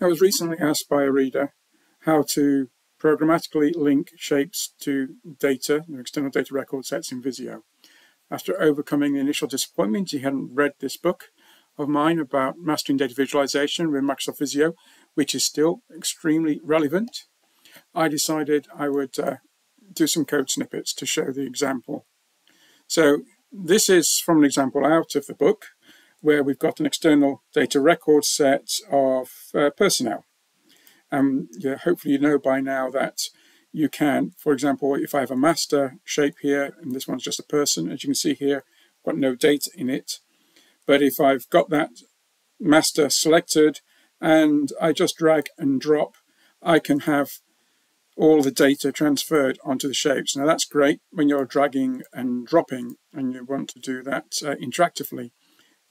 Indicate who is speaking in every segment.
Speaker 1: I was recently asked by a reader how to programmatically link shapes to data, external data record sets in Visio. After overcoming the initial disappointment, he hadn't read this book of mine about mastering data visualization with Microsoft Visio, which is still extremely relevant. I decided I would uh, do some code snippets to show the example. So this is from an example out of the book where we've got an external data record set of uh, personnel. Um, yeah, hopefully you know by now that you can, for example, if I have a master shape here, and this one's just a person, as you can see here, got no data in it. But if I've got that master selected and I just drag and drop, I can have all the data transferred onto the shapes. Now that's great when you're dragging and dropping and you want to do that uh, interactively.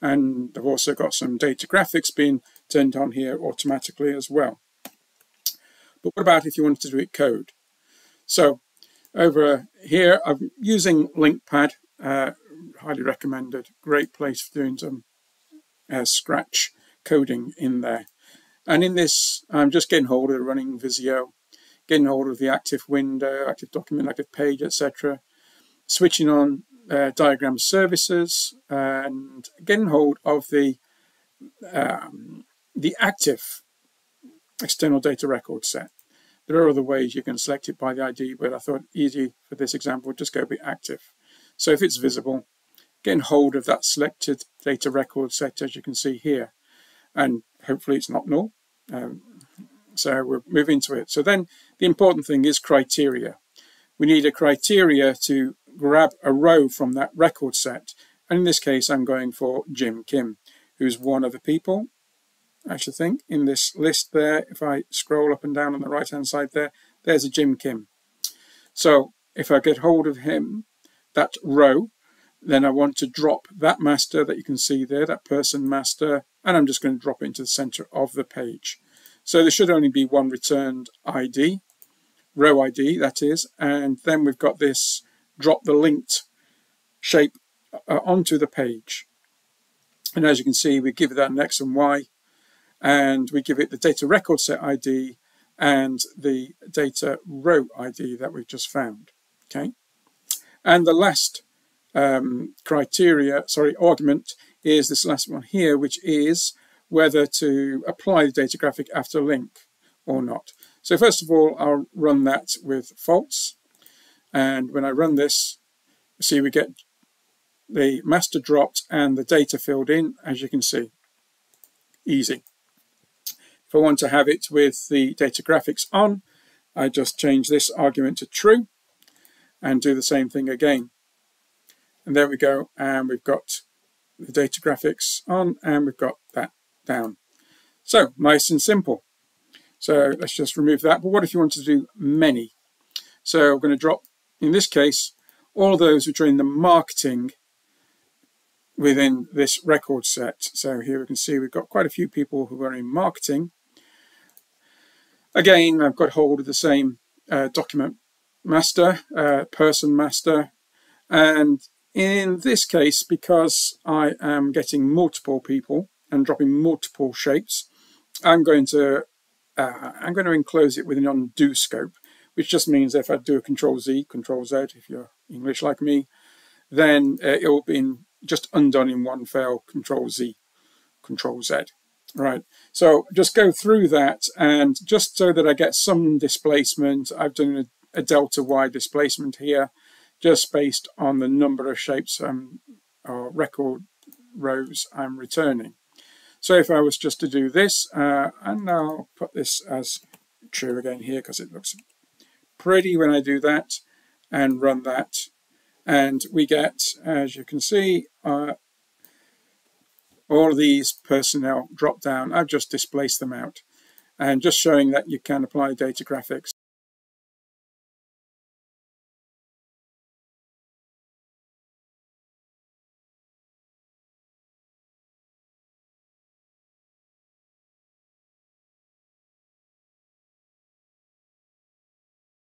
Speaker 1: And I've also got some data graphics being turned on here automatically as well. But what about if you wanted to do it code? So over here, I'm using LINQPad, uh, highly recommended, great place for doing some uh, scratch coding in there. And in this, I'm just getting hold of running Visio getting hold of the active window, active document, active page, etc. Switching on uh, diagram services and getting hold of the um, the active external data record set. There are other ways you can select it by the ID, but I thought easy for this example, just go with active. So if it's visible, getting hold of that selected data record set, as you can see here, and hopefully it's not null. Um, so we're moving to it. So then the important thing is criteria. We need a criteria to grab a row from that record set. And in this case, I'm going for Jim Kim, who's one of the people, I should think, in this list there. If I scroll up and down on the right-hand side there, there's a Jim Kim. So if I get hold of him, that row, then I want to drop that master that you can see there, that person master, and I'm just going to drop it into the center of the page. So there should only be one returned ID, row ID that is, and then we've got this drop the linked shape uh, onto the page. And as you can see, we give it that an X and Y, and we give it the data record set ID and the data row ID that we've just found. Okay, and the last um, criteria, sorry, argument is this last one here, which is whether to apply the data graphic after link or not. So first of all, I'll run that with false. And when I run this, see we get the master dropped and the data filled in, as you can see. Easy. If I want to have it with the data graphics on, I just change this argument to true and do the same thing again. And there we go. And we've got the data graphics on and we've got that down. So nice and simple. So let's just remove that. But what if you want to do many? So I'm going to drop, in this case, all those which are in the marketing within this record set. So here we can see we've got quite a few people who are in marketing. Again, I've got hold of the same uh, document master, uh, person master, and in this case, because I am getting multiple people, and dropping multiple shapes, I'm going to uh, I'm going to enclose it with an undo scope, which just means if I do a Control Z, Control Z, if you're English like me, then uh, it will be just undone in one file, Control Z, Control Z. Right, so just go through that and just so that I get some displacement, I've done a, a delta Y displacement here, just based on the number of shapes um, or record rows I'm returning. So if I was just to do this, uh, and I'll put this as true again here because it looks pretty when I do that, and run that, and we get, as you can see, uh, all of these personnel drop down. I've just displaced them out and just showing that you can apply data graphics